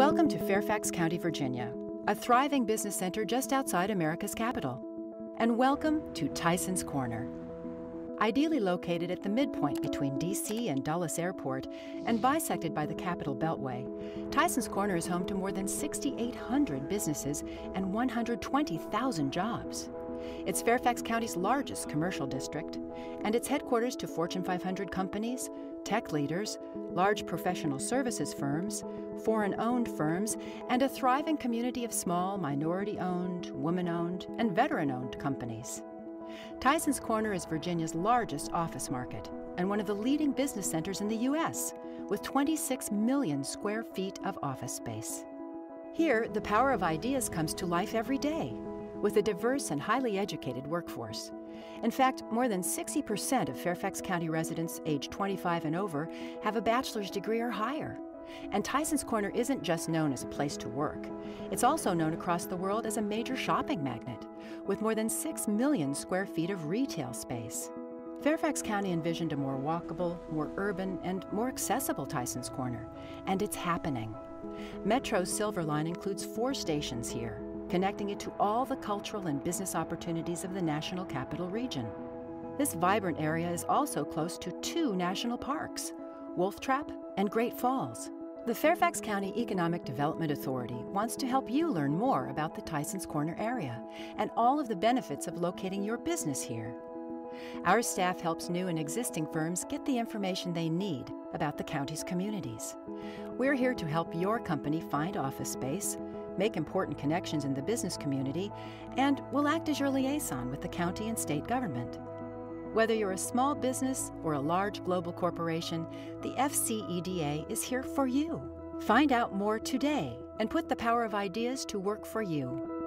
Welcome to Fairfax County, Virginia, a thriving business center just outside America's capital. And welcome to Tysons Corner. Ideally located at the midpoint between DC and Dulles Airport and bisected by the Capital Beltway, Tysons Corner is home to more than 6,800 businesses and 120,000 jobs. It's Fairfax County's largest commercial district, and it's headquarters to Fortune 500 companies, tech leaders, large professional services firms, foreign owned firms, and a thriving community of small, minority owned, woman owned, and veteran owned companies. Tysons Corner is Virginia's largest office market and one of the leading business centers in the U.S., with 26 million square feet of office space. Here, the power of ideas comes to life every day with a diverse and highly educated workforce. In fact, more than 60% of Fairfax County residents aged 25 and over have a bachelor's degree or higher. And Tysons Corner isn't just known as a place to work, it's also known across the world as a major shopping magnet, with more than 6 million square feet of retail space. Fairfax County envisioned a more walkable, more urban, and more accessible Tysons Corner, and it's happening. Metro's Silver Line includes four stations here, connecting it to all the cultural and business opportunities of the National Capital Region. This vibrant area is also close to two national parks, Wolf Trap and Great Falls. The Fairfax County Economic Development Authority wants to help you learn more about the Tysons Corner area and all of the benefits of locating your business here. Our staff helps new and existing firms get the information they need about the county's communities. We're here to help your company find office space, make important connections in the business community, and will act as your liaison with the county and state government. Whether you're a small business or a large global corporation, the FCEDA is here for you. Find out more today and put the power of ideas to work for you.